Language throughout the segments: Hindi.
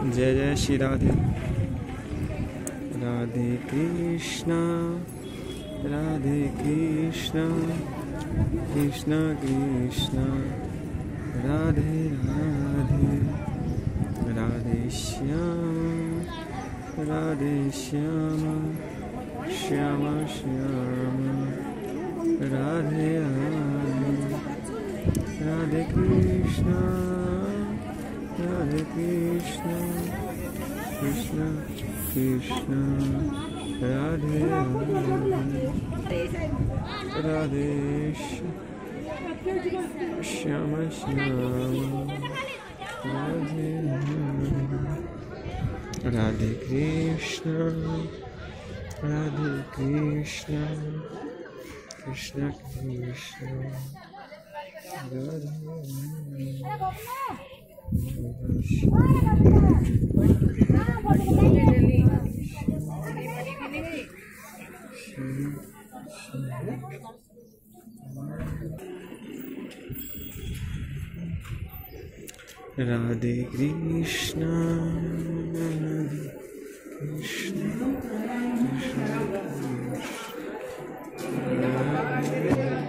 Joy Joy Shri Radhe. Radhe Krishna Radhe Krishna Krishna Krishna, Radhe Radhe. Radhe Shyam Radhe Shyam Shyam Shyam. Radhe Radhe Radhe Krishna. Hare Krishna, Krishna, Krishna, Radhe Radhe, Shama Shama, Radhe Radhe, Radhe Krishna, Radhe Krishna, Krishna Krishna, Radhe Radhe. Radhe Krishna Radhe Krishna.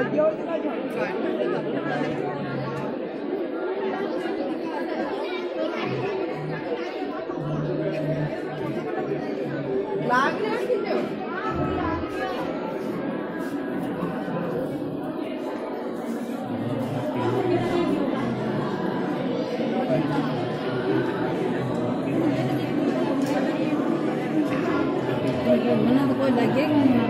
嗯好的嗯好的嗯我的嗯好的嗯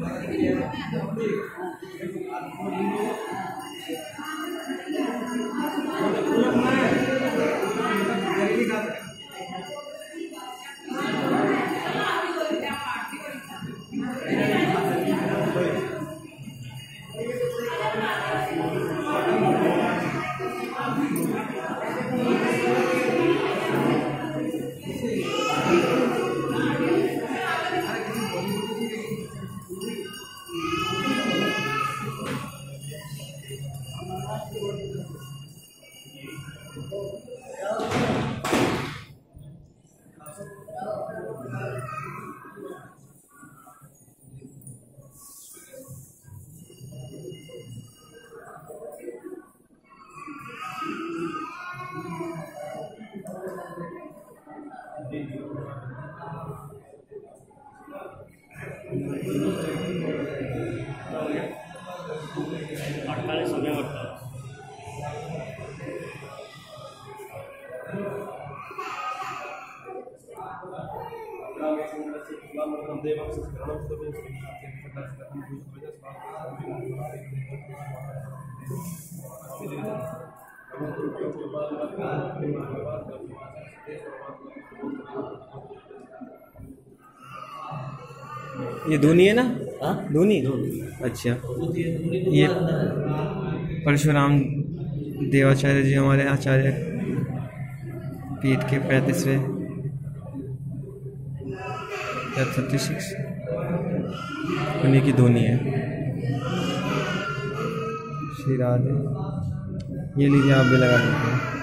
Thank you. ये धोनी है ना? हाँ? धोनी? अच्छा। ये परशुराम देवाचार्य जी हमारे आचार्य पीठ के पैंतीसवें थर्टी सिक्स उन्हीं की धोनी है। श्री राधे ये लीजिए, आप भी लगा सकते हैं।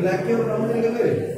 ब्लैक के और ब्राउन कलर का